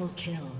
Triple kill.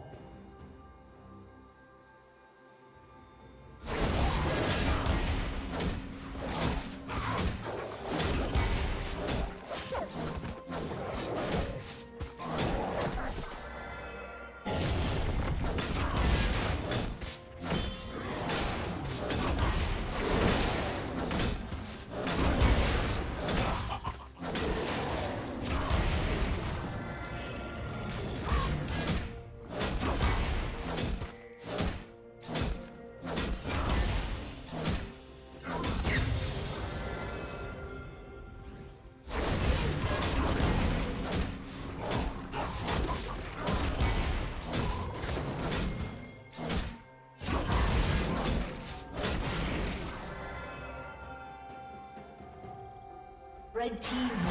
Red team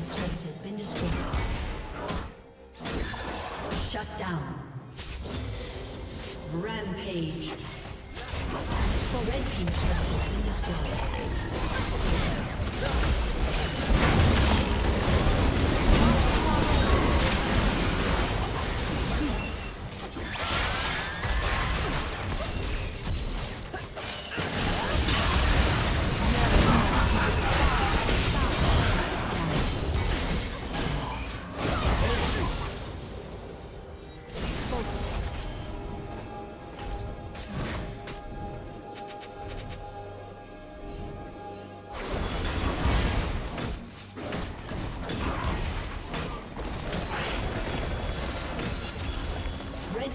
Team's turret has been destroyed. Shut down. Rampage. Red team's turret has been destroyed.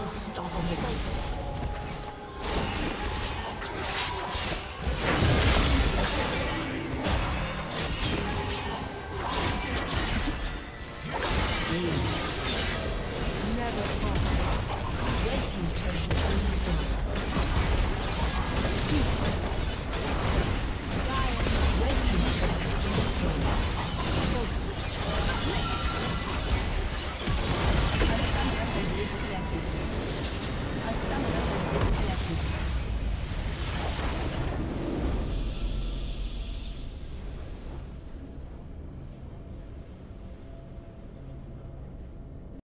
Unstoppable.